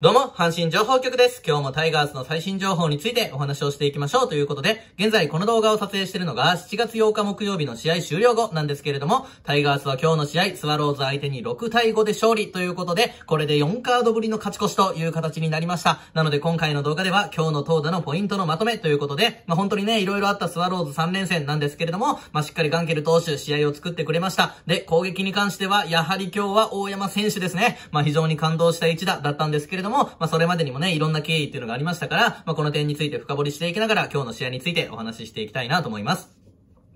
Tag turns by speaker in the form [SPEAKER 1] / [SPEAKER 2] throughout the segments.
[SPEAKER 1] どうも、阪神情報局です。今日もタイガースの最新情報についてお話をしていきましょうということで、現在この動画を撮影しているのが7月8日木曜日の試合終了後なんですけれども、タイガースは今日の試合、スワローズ相手に6対5で勝利ということで、これで4カードぶりの勝ち越しという形になりました。なので今回の動画では今日の投打のポイントのまとめということで、まあ本当にね、色々あったスワローズ3連戦なんですけれども、まあしっかりガンケル投手試合を作ってくれました。で、攻撃に関しては、やはり今日は大山選手ですね。まあ非常に感動した一打だったんですけれども、もまあそれまでににもね、いろんな経緯っていうのがありましたから、まあ、この点について深掘りしていきながら、今日の試合についてお話ししていきたいなと思います。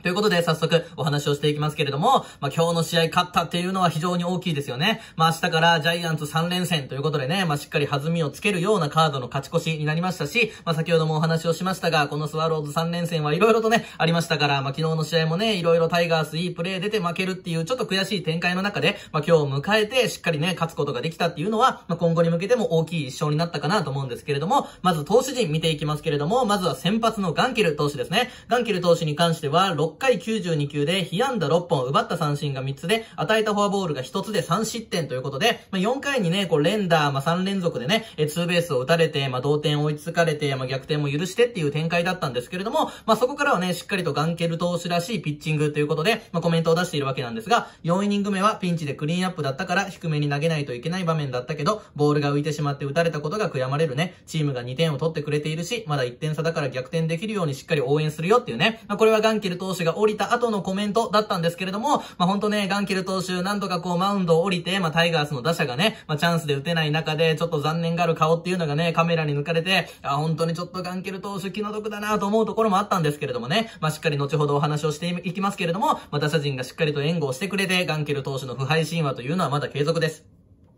[SPEAKER 1] ということで、早速お話をしていきますけれども、まあ、今日の試合勝ったっていうのは非常に大きいですよね。まあ、明日からジャイアンツ3連戦ということでね、まあ、しっかり弾みをつけるようなカードの勝ち越しになりましたし、まあ、先ほどもお話をしましたが、このスワローズ3連戦はいろいろとね、ありましたから、まあ、昨日の試合もね、いろいろタイガースいいプレー出て負けるっていうちょっと悔しい展開の中で、まあ、今日を迎えてしっかりね、勝つことができたっていうのは、まあ、今後に向けても大きい一勝になったかなと思うんですけれども、まず投手陣見ていきますけれども、まずは先発のガンケル投手ですね。ガンケル投手に関しては、6回92球で、被安打6本、奪った三振が3つで、与えたフォアボールが1つで3失点ということで、まあ、4回にね、こう、連打、まあ、3連続でね、え、ツーベースを打たれて、まあ、同点追いつかれて、まあ、逆転も許してっていう展開だったんですけれども、まあ、そこからはね、しっかりとガンケル投手らしいピッチングということで、まあ、コメントを出しているわけなんですが、4イニング目はピンチでクリーンアップだったから、低めに投げないといけない場面だったけど、ボールが浮いてしまって打たれたことが悔やまれるね。チームが2点を取ってくれているし、まだ1点差だから逆転できるようにしっかり応援するよっていうね。まあ、これはガンケル投手が降りた後のコメントだったんですけれども、まあ、ほんとね、ガンケル投手、なんとかこう、マウンドを降りて、まあ、タイガースの打者がね、まあ、チャンスで打てない中で、ちょっと残念がある顔っていうのがね、カメラに抜かれて、あ、本当にちょっとガンケル投手気の毒だなと思うところもあったんですけれどもね、まあ、しっかり後ほどお話をしていきますけれども、まあ、打者陣がしっかりと援護をしてくれて、ガンケル投手の不敗神話というのはまだ継続です。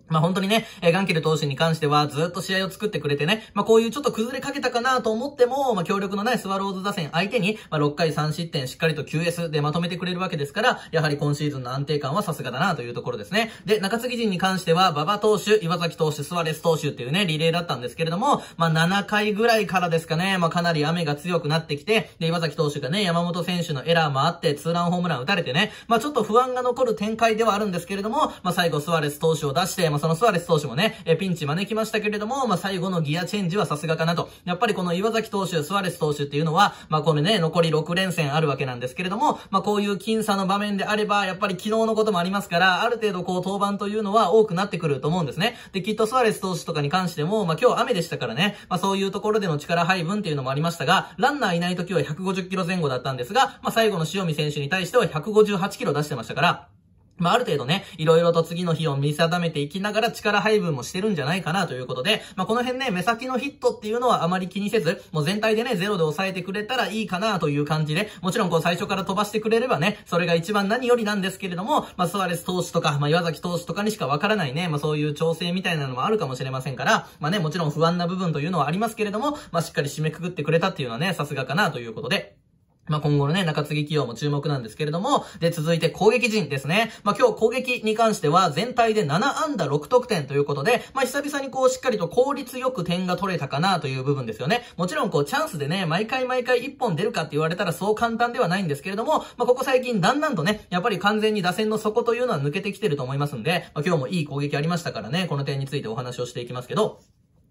[SPEAKER 1] まあ本当にね、えー、ガンケル投手に関してはずっと試合を作ってくれてね、まあこういうちょっと崩れかけたかなと思っても、まあ強力のないスワローズ打線相手に、まあ6回3失点しっかりと QS でまとめてくれるわけですから、やはり今シーズンの安定感はさすがだなというところですね。で、中継ぎ陣に関しては、馬場投手、岩崎投手、スワレス投手っていうね、リレーだったんですけれども、まあ7回ぐらいからですかね、まあかなり雨が強くなってきて、で、岩崎投手がね、山本選手のエラーもあって、ツーランホームラン打たれてね、まあちょっと不安が残る展開ではあるんですけれども、まあ最後スワレス投手を出して、まそのスワレス投手もね、えピンチ招きましたけれども、まあ、最後のギアチェンジはさすがかなと。やっぱりこの岩崎投手、スワレス投手っていうのは、まあ、これね、残り6連戦あるわけなんですけれども、まあ、こういう僅差の場面であれば、やっぱり昨日のこともありますから、ある程度こう登板というのは多くなってくると思うんですね。で、きっとスワレス投手とかに関しても、まあ、今日雨でしたからね、まあ、そういうところでの力配分っていうのもありましたが、ランナーいない時は150キロ前後だったんですが、まあ、最後の塩見選手に対しては158キロ出してましたから、まあ、ある程度ね、いろいろと次の日を見定めていきながら力配分もしてるんじゃないかなということで、まあ、この辺ね、目先のヒットっていうのはあまり気にせず、もう全体でね、ゼロで抑えてくれたらいいかなという感じで、もちろんこう最初から飛ばしてくれればね、それが一番何よりなんですけれども、まあ、スワレス投手とか、まあ、岩崎投手とかにしかわからないね、まあ、そういう調整みたいなのもあるかもしれませんから、まあね、もちろん不安な部分というのはありますけれども、まあ、しっかり締めくくってくれたっていうのはね、さすがかなということで、まあ、今後のね、中継ぎ起用も注目なんですけれども、で、続いて攻撃陣ですね。まあ、今日攻撃に関しては全体で7安打6得点ということで、まあ、久々にこうしっかりと効率よく点が取れたかなという部分ですよね。もちろんこうチャンスでね、毎回毎回1本出るかって言われたらそう簡単ではないんですけれども、まあ、ここ最近だんだんとね、やっぱり完全に打線の底というのは抜けてきてると思いますんで、まあ、今日もいい攻撃ありましたからね、この点についてお話をしていきますけど、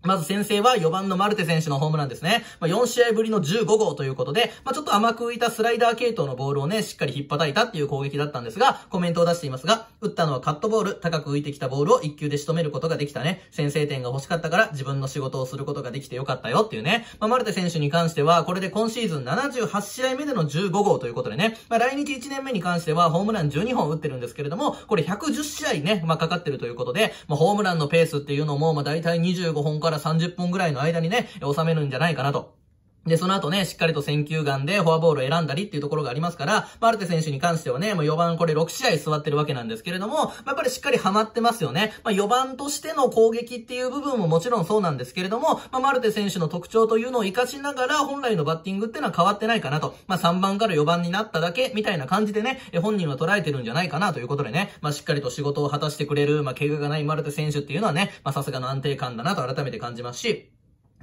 [SPEAKER 1] まず先制は4番のマルテ選手のホームランですね。まあ、4試合ぶりの15号ということで、まあ、ちょっと甘く浮いたスライダー系統のボールをね、しっかり引っ叩いたっていう攻撃だったんですが、コメントを出していますが、打ったのはカットボール、高く浮いてきたボールを1球で仕留めることができたね。先制点が欲しかったから自分の仕事をすることができてよかったよっていうね。まあ、マルテ選手に関しては、これで今シーズン78試合目での15号ということでね、まあ、来日1年目に関してはホームラン12本打ってるんですけれども、これ110試合ね、まあ、かかってるということで、まあ、ホームランのペースっていうのも、まあ、大体25本から30分ぐらいの間にね、収めるんじゃないかなと。で、その後ね、しっかりと選球眼でフォアボールを選んだりっていうところがありますから、マルテ選手に関してはね、もう4番これ6試合座ってるわけなんですけれども、やっぱりしっかりハマってますよね。まあ、4番としての攻撃っていう部分ももちろんそうなんですけれども、まあ、マルテ選手の特徴というのを活かしながら、本来のバッティングっていうのは変わってないかなと。まあ、3番から4番になっただけ、みたいな感じでね、本人は捉えてるんじゃないかなということでね、まあ、しっかりと仕事を果たしてくれる、まあ、怪我がないマルテ選手っていうのはね、まあ、さすがの安定感だなと改めて感じますし、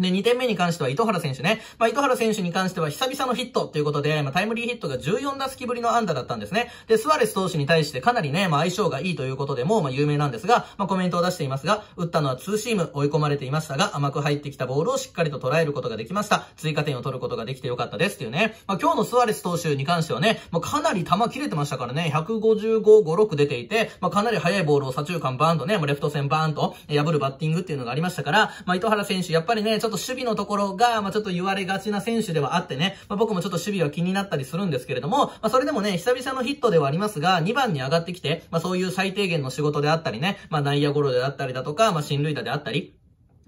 [SPEAKER 1] で、2点目に関しては糸原選手ね。まあ、糸原選手に関しては久々のヒットということで、まあ、タイムリーヒットが14打席ぶりの安打だったんですね。で、スワレス投手に対してかなりね、まあ、相性がいいということでも、まあ、有名なんですが、まあ、コメントを出していますが、打ったのはツーシーム追い込まれていましたが、甘く入ってきたボールをしっかりと捉えることができました。追加点を取ることができてよかったですっていうね。まあ、今日のスワレス投手に関してはね、まあ、かなり球切れてましたからね、155、5、6出ていて、まあ、かなり速いボールを左中間バーンとね、もうレフト線バーンと破るバッティングっていうのがありましたから、まあ、糸原選手、やっぱりね、ちょっとっと守備のところが、まあ、ちょっと言われがちな選手ではあってね、まあ、僕もちょっと守備は気になったりするんですけれども、まあ、それでもね、久々のヒットではありますが、2番に上がってきて、まあ、そういう最低限の仕事であったりね、まあ、内野ゴロであったりだとか、まあ、新塁打であったり、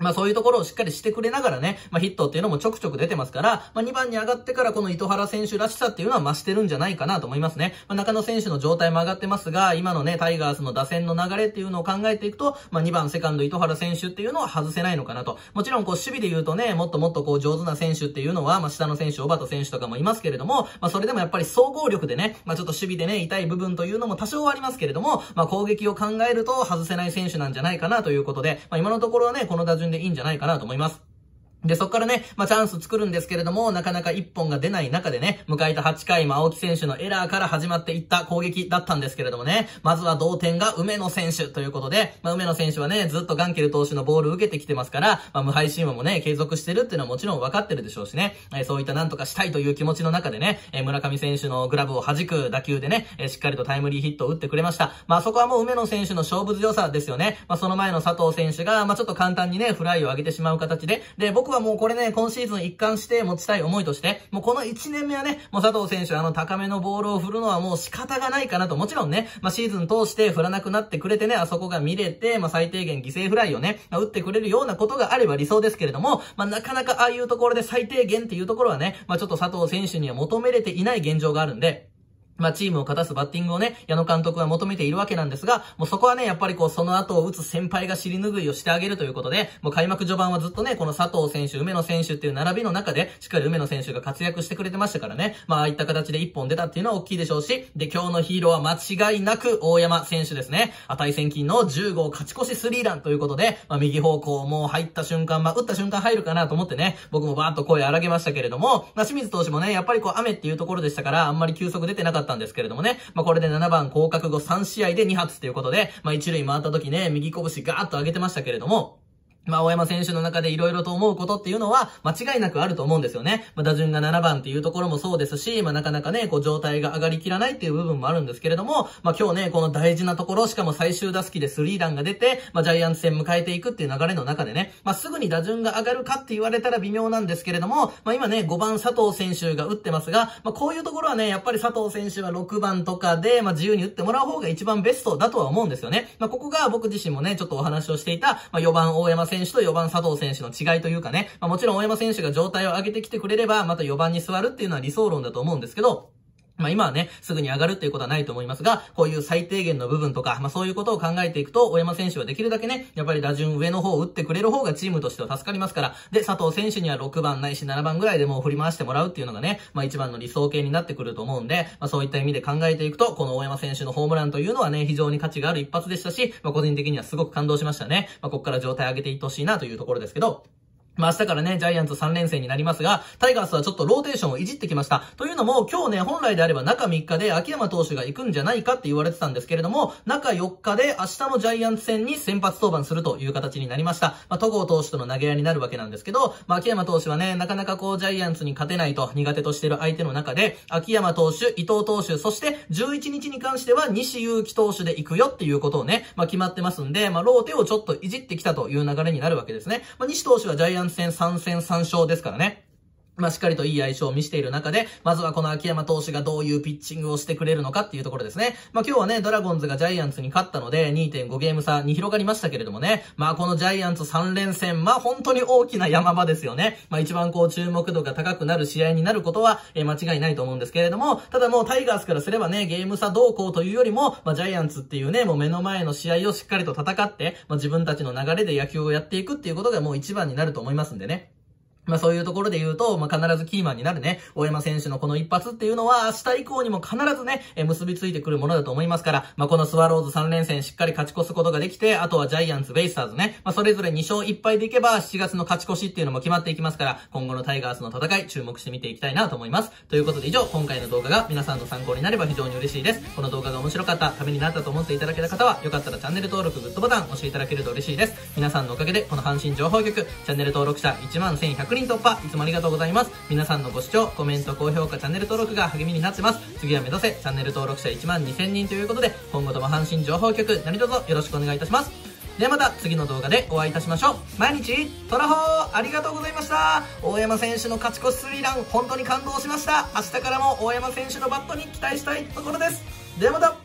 [SPEAKER 1] まあそういうところをしっかりしてくれながらね、まあヒットっていうのもちょくちょく出てますから、まあ2番に上がってからこの糸原選手らしさっていうのは増してるんじゃないかなと思いますね。まあ中野選手の状態も上がってますが、今のね、タイガースの打線の流れっていうのを考えていくと、まあ2番セカンド糸原選手っていうのは外せないのかなと。もちろんこう守備で言うとね、もっともっとこう上手な選手っていうのは、まあ下の選手、小畑選手とかもいますけれども、まあそれでもやっぱり総合力でね、まあちょっと守備でね、痛い部分というのも多少ありますけれども、まあ攻撃を考えると外せない選手なんじゃないかなということで、まあ今のところはね、この打順でいいんじゃないかなと思います。で、そこからね、まあ、チャンス作るんですけれども、なかなか一本が出ない中でね、迎えた8回、まあ、青木選手のエラーから始まっていった攻撃だったんですけれどもね、まずは同点が梅野選手ということで、まあ、梅野選手はね、ずっとガンケル投手のボール受けてきてますから、まあ、無敗神話もね、継続してるっていうのはもちろん分かってるでしょうしね、えー、そういったなんとかしたいという気持ちの中でね、えー、村上選手のグラブを弾く打球でね、えー、しっかりとタイムリーヒットを打ってくれました。まあ、そこはもう梅野選手の勝負強さですよね。まあ、その前の佐藤選手が、まあ、ちょっと簡単にね、フライを上げてしまう形で、で、僕はもうこれね、今シーズン一貫して持ちたい思いとして、もうこの1年目はね、もう佐藤選手あの高めのボールを振るのはもう仕方がないかなと、もちろんね、まあシーズン通して振らなくなってくれてね、あそこが見れて、まあ最低限犠牲フライをね、まあ、打ってくれるようなことがあれば理想ですけれども、まあなかなかああいうところで最低限っていうところはね、まあちょっと佐藤選手には求めれていない現状があるんで、まあ、チームを勝たすバッティングをね、矢野監督は求めているわけなんですが、もうそこはね、やっぱりこう、その後を打つ先輩が尻拭いをしてあげるということで、もう開幕序盤はずっとね、この佐藤選手、梅野選手っていう並びの中で、しっかり梅野選手が活躍してくれてましたからね、まあ、ああいった形で一本出たっていうのは大きいでしょうし、で、今日のヒーローは間違いなく大山選手ですね。値千金の10号勝ち越しスリーランということで、まあ、右方向もう入った瞬間、まあ、打った瞬間入るかなと思ってね、僕もバーッと声荒げましたけれども、まあ、清水投手もね、やっぱりこう、雨っていうところでしたから、あんまり休息出てなかったんですけれどもね、まあ、これで7番降格後3試合で2発ということで、まあ、1塁回った時ね、右拳ガーッと上げてましたけれども、まあ、大山選手の中で色々と思うことっていうのは、間違いなくあると思うんですよね。まあ、打順が7番っていうところもそうですし、まあ、なかなかね、こう、状態が上がりきらないっていう部分もあるんですけれども、まあ、今日ね、この大事なところ、しかも最終打席でスリーランが出て、まあ、ジャイアンツ戦迎えていくっていう流れの中でね、まあ、すぐに打順が上がるかって言われたら微妙なんですけれども、まあ、今ね、5番佐藤選手が打ってますが、まあ、こういうところはね、やっぱり佐藤選手は6番とかで、まあ、自由に打ってもらう方が一番ベストだとは思うんですよね。まあ、ここが僕自身もね、ちょっとお話をしていた、まあ、4番大山選手と4番佐藤選手の違いというかね、まあ、もちろん大山選手が状態を上げてきてくれれば、また4番に座るっていうのは理想論だと思うんですけど、まあ今はね、すぐに上がるっていうことはないと思いますが、こういう最低限の部分とか、まあそういうことを考えていくと、大山選手はできるだけね、やっぱり打順上の方を打ってくれる方がチームとしては助かりますから、で、佐藤選手には6番ないし7番ぐらいでもう振り回してもらうっていうのがね、まあ一番の理想形になってくると思うんで、まあそういった意味で考えていくと、この大山選手のホームランというのはね、非常に価値がある一発でしたし、まあ個人的にはすごく感動しましたね。まあここから状態上げていってほしいなというところですけど、まあ明日からね、ジャイアンツ3連戦になりますが、タイガースはちょっとローテーションをいじってきました。というのも、今日ね、本来であれば中3日で秋山投手が行くんじゃないかって言われてたんですけれども、中4日で明日のジャイアンツ戦に先発登板するという形になりました。まあ、戸郷投手との投げ合いになるわけなんですけど、まあ、秋山投手はね、なかなかこう、ジャイアンツに勝てないと苦手としている相手の中で、秋山投手、伊藤投手、そして11日に関しては西勇輝投手で行くよっていうことをね、まあ、決まってますんで、まあ、ローテをちょっといじってきたという流れになるわけですね。まあ、西投手はジャイアンツ戦3戦3勝ですからね。まあ、しっかりといい相性を見せている中で、まずはこの秋山投手がどういうピッチングをしてくれるのかっていうところですね。まあ、今日はね、ドラゴンズがジャイアンツに勝ったので、2.5ゲーム差に広がりましたけれどもね。まあ、このジャイアンツ3連戦、まあ、本当に大きな山場ですよね。まあ、一番こう注目度が高くなる試合になることは、え、間違いないと思うんですけれども、ただもうタイガースからすればね、ゲーム差動向というよりも、まあ、ジャイアンツっていうね、もう目の前の試合をしっかりと戦って、まあ、自分たちの流れで野球をやっていくっていうことがもう一番になると思いますんでね。まあそういうところで言うと、まあ必ずキーマンになるね、大山選手のこの一発っていうのは明日以降にも必ずね、え結びついてくるものだと思いますから、まあこのスワローズ3連戦しっかり勝ち越すことができて、あとはジャイアンツ、ベイスターズね、まあそれぞれ2勝1敗でいけば7月の勝ち越しっていうのも決まっていきますから、今後のタイガースの戦い注目して見ていきたいなと思います。ということで以上、今回の動画が皆さんの参考になれば非常に嬉しいです。この動画が面白かった、ためになったと思っていただけた方は、よかったらチャンネル登録、グッドボタン押していただけると嬉しいです。皆さんのおかげで、この阪神情報局、チャンネル登録者1万1100人人突破、いつもありがとうございます。皆さんのご視聴、コメント、高評価、チャンネル登録が励みになってます。次は目指せ、チャンネル登録者1万2000人ということで、今後とも阪神情報局、何卒よろしくお願いいたします。ではまた次の動画でお会いいたしましょう。毎日、トラホーありがとうございました大山選手の勝ち越しスリーラン、本当に感動しました。明日からも大山選手のバットに期待したいところです。ではまた